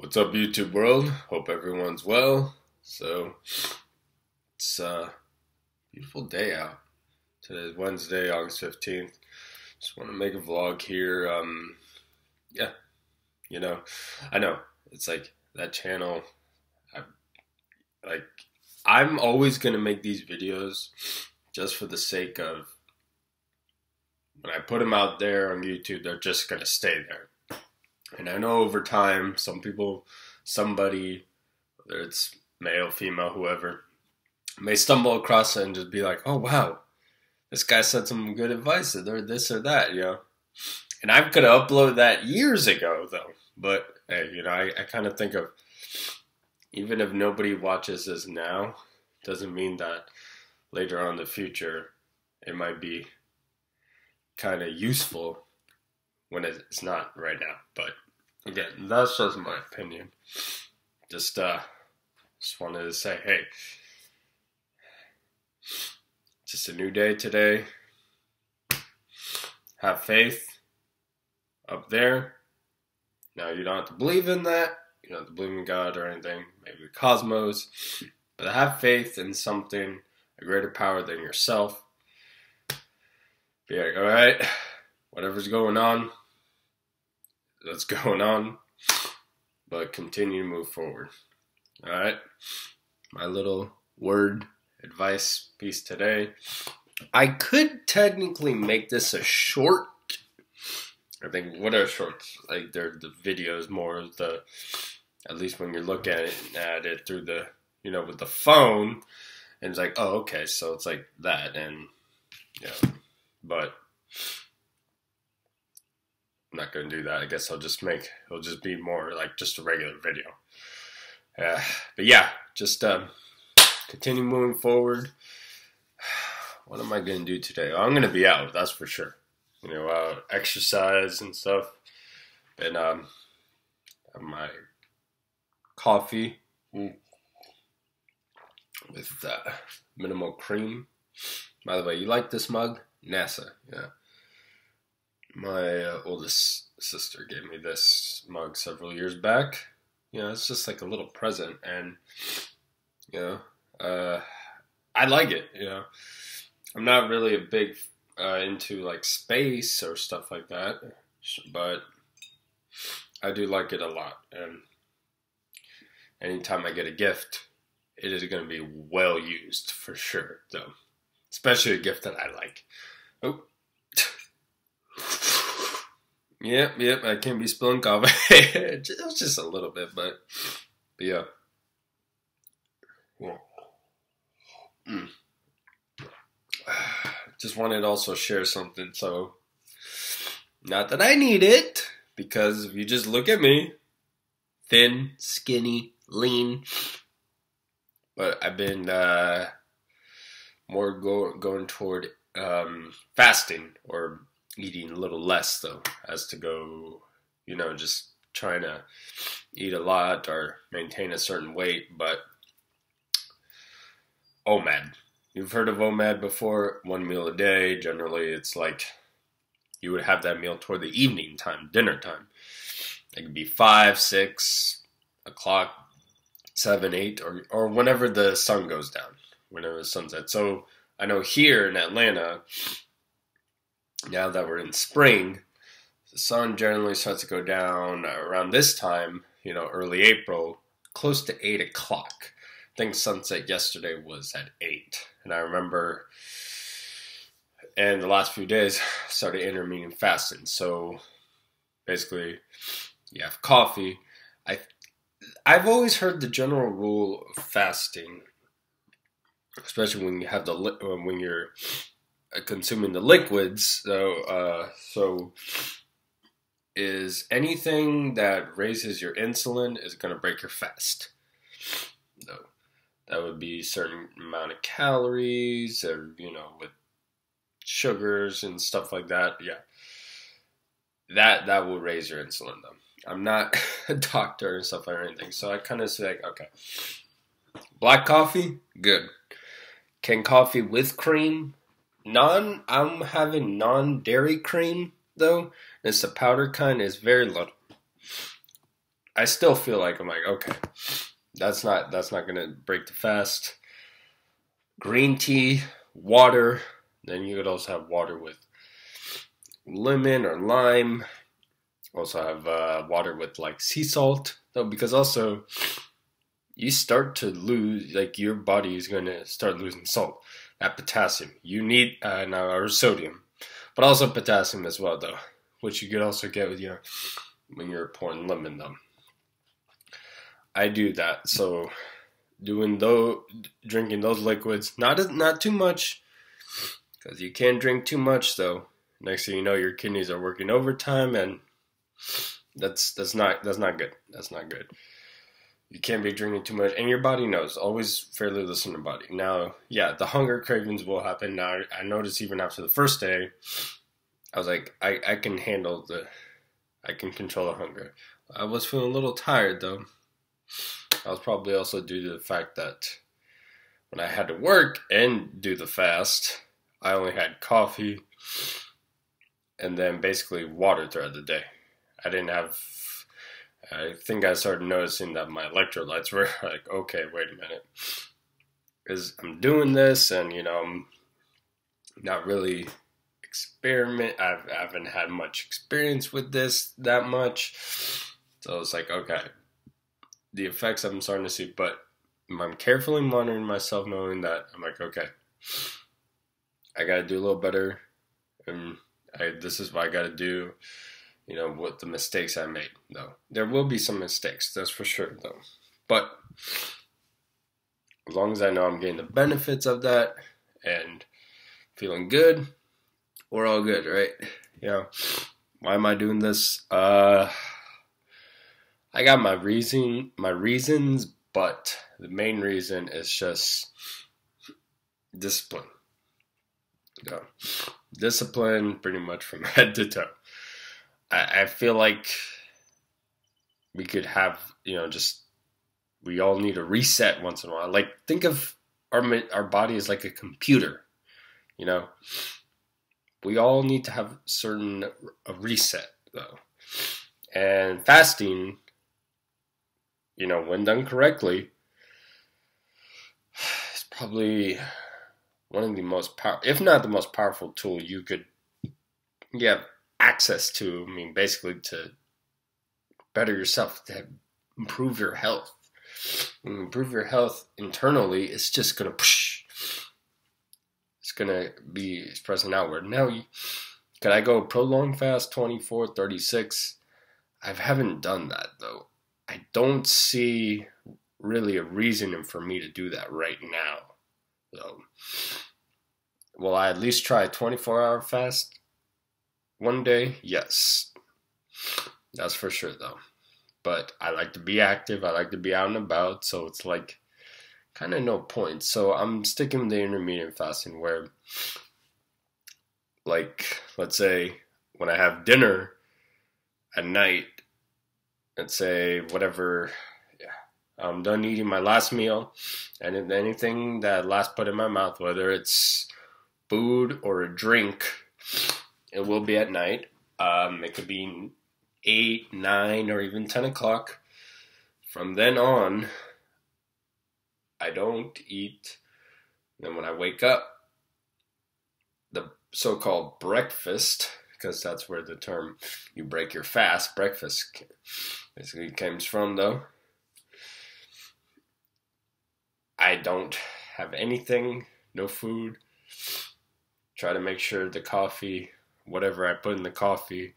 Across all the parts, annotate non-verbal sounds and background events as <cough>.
What's up, YouTube world? Hope everyone's well. So, it's a beautiful day out. Today's Wednesday, August 15th. Just want to make a vlog here. Um, yeah, you know, I know it's like that channel. I like. I'm always gonna make these videos just for the sake of when I put them out there on YouTube, they're just gonna stay there and I know over time, some people, somebody, whether it's male, female, whoever, may stumble across it and just be like, oh, wow, this guy said some good advice or this or that, you know. And I could have uploaded that years ago, though. But, hey, you know, I, I kind of think of even if nobody watches this now, doesn't mean that later on in the future it might be kind of useful when it's not right now. But again, that's just my opinion. Just uh just wanted to say, hey, just a new day today. Have faith up there. Now you don't have to believe in that. You don't have to believe in God or anything, maybe the cosmos. But have faith in something, a greater power than yourself. Be like, all right, whatever's going on, that's <laughs> going on, but continue to move forward. All right, my little word advice piece today. I could technically make this a short. I think what are shorts? Like they're the videos more of the at least when you're looking at it, at it through the you know with the phone and it's like oh okay so it's like that and yeah but I'm not going to do that. I guess I'll just make it'll just be more like just a regular video. Uh, but yeah, just um, continue moving forward. <sighs> What am I going to do today? I'm going to be out, that's for sure. You know, uh, exercise and stuff. And um, my coffee with uh, minimal cream. By the way, you like this mug? NASA, yeah my uh, oldest sister gave me this mug several years back. You know, it's just like a little present, and you know, uh, I like it. You know, I'm not really a big uh, into like space or stuff like that, but I do like it a lot. And anytime I get a gift, it is going to be well used for sure, though. Especially a gift that I like. Oh, Yep, yep. I can't be spilling coffee. <laughs> it was just a little bit, but, but yeah. Yeah. Mm. <sighs> Just wanted to also share something. So, not that I need it, because if you just look at me, thin, skinny, lean, but I've been uh, more go- going toward um, fasting or eating a little less though, as to go, you know, just trying to eat a lot or maintain a certain weight. But OMAD, you've heard of OMAD before? One meal a day. Generally, it's like you would have that meal toward the evening time, dinner time. It could be five, six o'clock, seven, eight, or or whenever the sun goes down, whenever the sun sets. So I know here in Atlanta, now that we're in spring, the sun generally starts to go down around this time, you know, early April, close to 8 o'clock. I think sunset yesterday was at 8. And I remember, and the last few days, started intermittent fasting. So basically, you have coffee. I, I've always heard the general rule of fasting, especially when you have the when you're consuming the liquids. So, uh, so is anything that raises your insulin is going to break your fast. So that would be certain amount of calories, or you know, with sugars and stuff like that. Yeah, that that will raise your insulin though. I'm not <laughs> a doctor and stuff or anything, so I kind of say like, okay, black coffee, good. Can coffee with cream non I'm having non dairy cream though. It's the powder kind is very little. I still feel like I'm like, okay, that's not that's not gonna break the fast. Green tea, water. Then you could also have water with lemon or lime. Also have uh, water with like sea salt, though, because also you start to lose like your body is to start losing salt, that potassium. You need uh, now or sodium, but also potassium as well, though, which you could also get with your when you're pouring lemon though. I do that, so doing those, drinking those liquids, not not too much, because you can't drink too much. Though next thing you know, your kidneys are working overtime, and that's that's not that's not good. That's not good. You can't be drinking too much, and your body knows. Always fairly listen to body. Now, yeah, the hunger cravings will happen. Now, I noticed even after the first day, I was like, I, I can handle the, I can control the hunger. I was feeling a little tired though. I was probably also due to the fact that when I had to work and do the fast, I only had coffee and then basically water throughout the day. I didn't have. I think I started noticing that my electrolytes were <laughs> like, okay, wait a minute, because I'm doing this, and you know, I'm not really experiment. I've, I haven't had much experience with this that much, so it's like, okay, the effects I'm starting to see, but I'm carefully monitoring myself, knowing that I'm like, okay, I got to do a little better, and I, this is what I got to do you know, what the mistakes I made, though. There will be some mistakes, that's for sure, though. But as long as I know I'm getting the benefits of that and feeling good, we're all good, right? You know, why am I doing this? Uh, I got my reason, my reasons, but the main reason is just discipline. You know, discipline pretty much from <laughs> head to toe. I, I feel like we could have, you know, just we all need a reset once in a while. Like think of our our body as like a computer, you know. We all need to have certain a reset though, and fasting, you know, when done correctly, is probably one of the most power, if not the most powerful tool you could, yeah, access to. I mean, basically to better yourself, to improve your health. improve your health internally, it's just gonna. push. It's gonna be expressing outward. Now, could I go prolonged fast 24, 36? I haven't done that though. I don't see really a reason for me to do that right now. So, will I at least try a 24 hour fast? One day, yes. That's for sure, though. But I like to be active. I like to be out and about. So it's like kind of no point. So I'm sticking with the intermittent fasting where, like, let's say when I have dinner at night, let's say whatever, yeah, I'm done eating my last meal, and anything that last put in my mouth, whether it's food or a drink, it will be at night. Um, it could be 8, 9, or even 10 o'clock. From then on, I don't eat. Then when I wake up, the so called breakfast, because that's where the term you break your fast, breakfast basically comes from, though. I don't have anything, no food. Try to make sure the coffee whatever I put in the coffee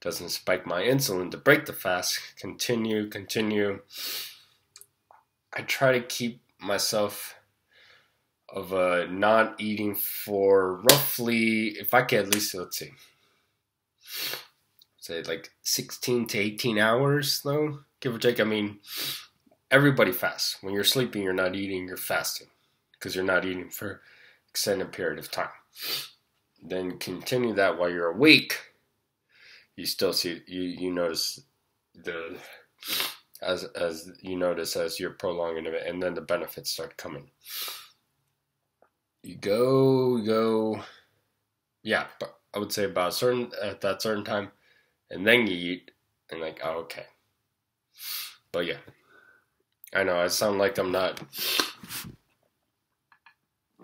doesn't spike my insulin to break the fast. Continue, continue. I try to keep myself of uh, not eating for roughly, if I can at least, let's see, say like 16 to 18 hours, though, give or take. I mean, everybody fasts. When you're sleeping, you're not eating, you're fasting because you're not eating for extended period of time then continue that while you're awake, you still see you you notice the as as you notice as you're prolonging it, and then the benefits start coming. You go go, yeah. But I would say about certain at that certain time, and then you eat, and like oh, okay, But yeah, I know I sound like I'm not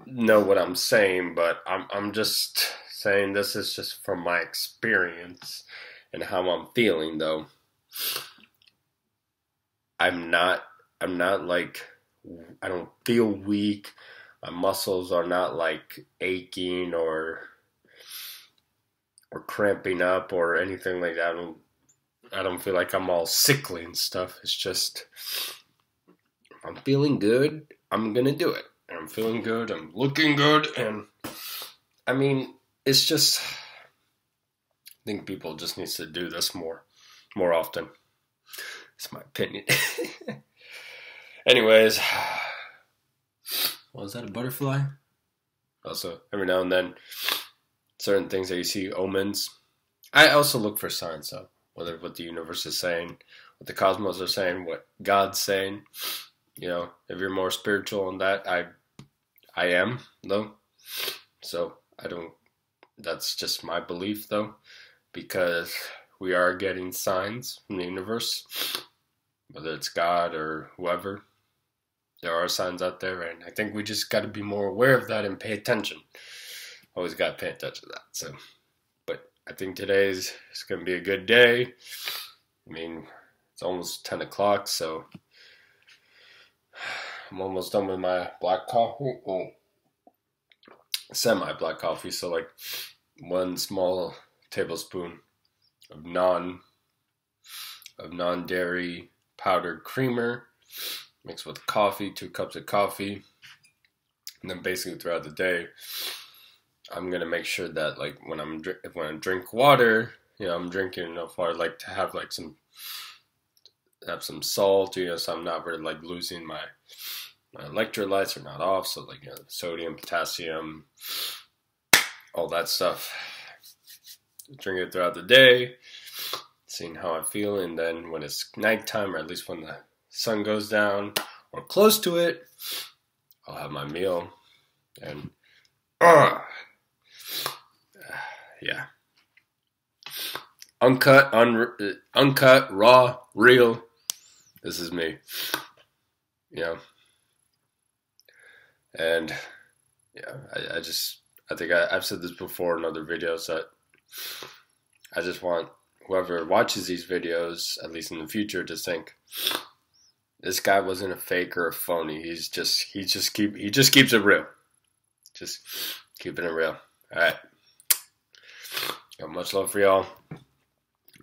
know what I'm saying, but I'm I'm just saying this is just from my experience and how I'm feeling though. I'm not I'm not like I don't feel weak. My muscles are not like aching or or cramping up or anything like that. I don't I don't feel like I'm all sickly and stuff. It's just I'm feeling good, I'm gonna do it. And I'm feeling good, I'm looking good, and I mean it's just I think people just needs to do this more more often. It's my opinion. <laughs> Anyways, <sighs> Was that a butterfly? also every now and then, certain things that you see omens. I also look for signs, though, whether what the universe is saying, what the cosmos are saying, what God's saying. You know, if you're more spiritual on that, I, I am though. So I don't. That's just my belief, though, because we are getting signs from the universe, whether it's God or whoever there are signs out there, and I think we just got to be more aware of that and pay attention. Always got to pay attention to that. So, but I think today's is going to be a good day. I mean, it's almost ten o'clock, so I'm almost done with my black coffee. Oh, semi black coffee. So like one small tablespoon of non of non dairy powdered creamer mixed with coffee, two cups of coffee. And then basically throughout the day, I'm gonna make sure that like when I'm when I drink water, you know, I'm drinking enough water, like to have like some have some salt, you know, so I'm not really like losing my my electrolytes are not off, so like you know, sodium, potassium, all that stuff. Drink it throughout the day, seeing how I feel, and then when it's nighttime, or at least when the sun goes down or close to it, I'll have my meal and uh, yeah, uncut, un- uncut, raw, real. This is me, know, and yeah, I, I just I think I, I've said this before in other videos that I just want whoever watches these videos, at least in the future, to think this guy wasn't a fake or a phony. He's just he just keep he just keeps it real. Just keeping it real. All right. Got much love for y'all,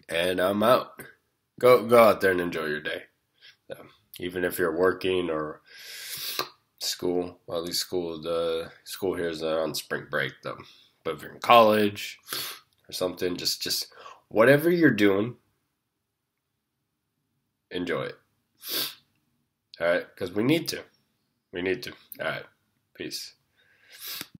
and I'm out. Go go out there and enjoy your day. Even if you're working or school, well, at least school the school here is uh, on spring break though. But if you're in college or something, just just whatever you're doing, enjoy it. All right, because we need to. We need to. All right. Peace.